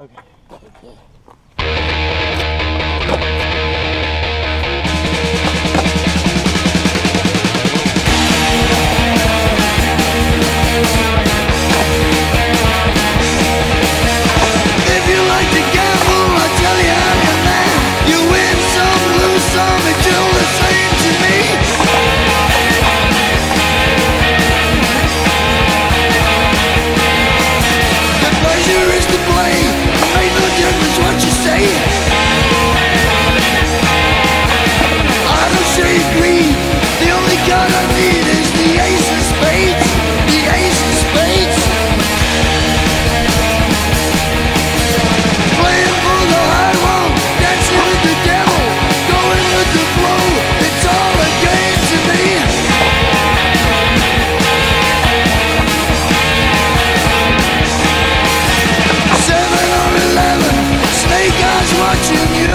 Okay. If eyes watching you.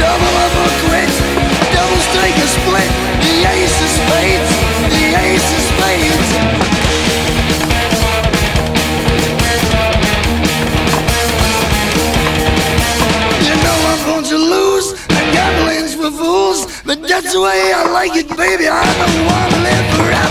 Double up or quit, doubles take a split. The ace of spades, the ace of spades. You know I'm going to lose, and gambling's for fools. But that's the way I like it, baby. I don't want to live forever.